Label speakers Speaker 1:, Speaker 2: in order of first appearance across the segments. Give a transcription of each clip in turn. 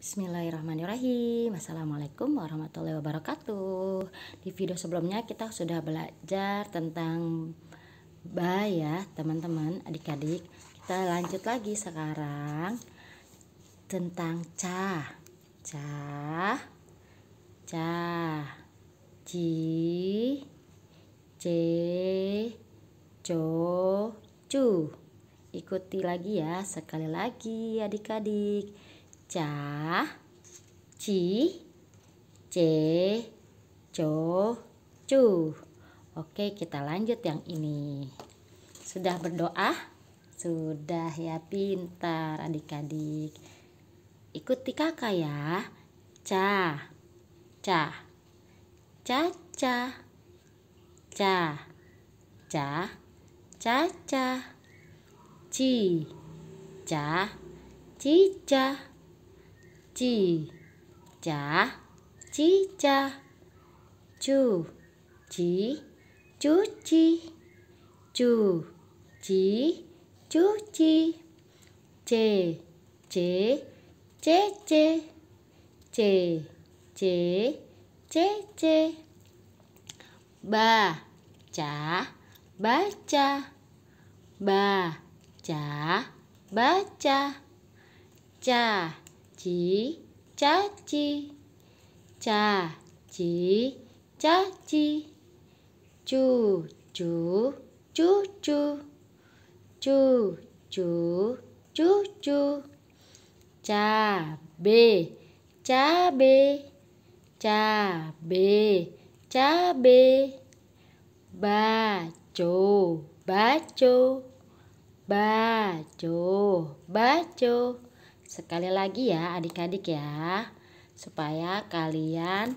Speaker 1: Bismillahirrahmanirrahim. Assalamualaikum warahmatullahi wabarakatuh. Di video sebelumnya kita sudah belajar tentang Ba ya teman-teman adik-adik. Kita lanjut lagi sekarang Tentang ca. Ca. Ca. Ci. C Co. Cu. Ikuti lagi ya sekali lagi adik-adik ca ci ce co cu. Oke kita lanjut yang ini. Sudah berdoa? Sudah ya pintar adik-adik. Ikuti kakak ya. Ca ca ca ca ca ca ca ca. Ci ca cica chi cha chu chí chú chi chu chí chú chi chê chế chế chế chê chế chế chế ba chả bá cha ba chả bá cha caci caci. Caci caci. Cucu cucu cucu cucu cabe cabe. Cabe cabe. Baco baco. Baco baco. Sekali lagi ya adik-adik ya. Supaya kalian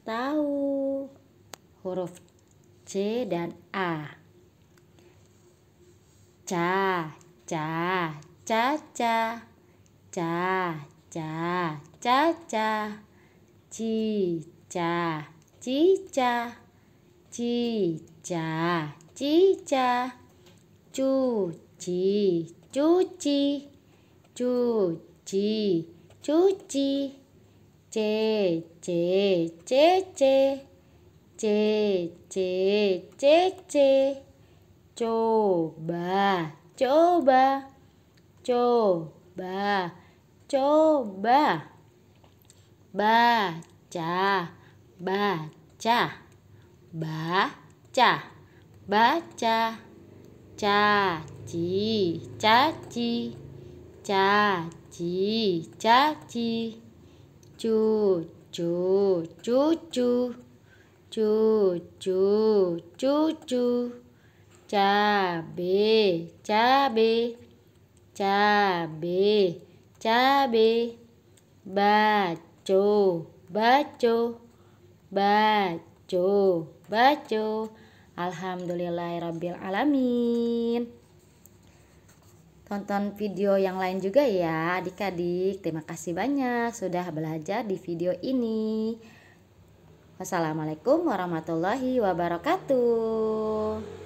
Speaker 1: tahu huruf C dan A. Ca, ca, ca, ca, ca, ca, ca, ca, ci, ca, cica, cica, cica, cu, ci, cuci, cuci cuci c c c c. C c c c. Coba coba coba coba. Baca baca baca baca. Caci caci caci caci. Cucu cucu cucu cucu cabe cabe. Cabe cabe. Baco baco. Baco baco. Alhamdulillahirabbil alamin tonton video yang lain juga ya adik-adik. Terima kasih banyak sudah belajar di video ini. Wassalamualaikum warahmatullahi wabarakatuh